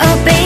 Oh baby